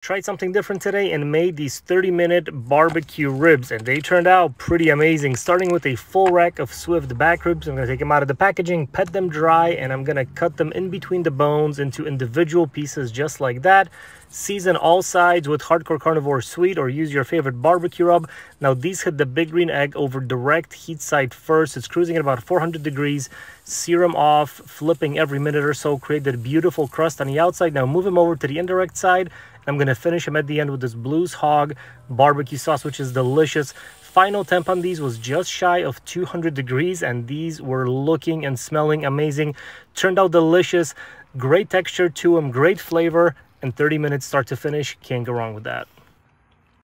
tried something different today and made these 30 minute barbecue ribs and they turned out pretty amazing starting with a full rack of swift back ribs. I'm to take them out of the packaging pet them dry and i'm to cut them in between the bones into individual pieces just like that season all sides with hardcore carnivore sweet or use your favorite barbecue rub now these hit the big green egg over direct heat side first it's cruising at about 400 degrees sear them off flipping every minute or so create that beautiful crust on the outside now move them over to the indirect side I'm going to finish them at the end with this Blues Hog barbecue sauce, which is delicious. Final temp on these was just shy of 200 degrees, and these were looking and smelling amazing. Turned out delicious. Great texture to them, great flavor, and 30 minutes start to finish. Can't go wrong with that.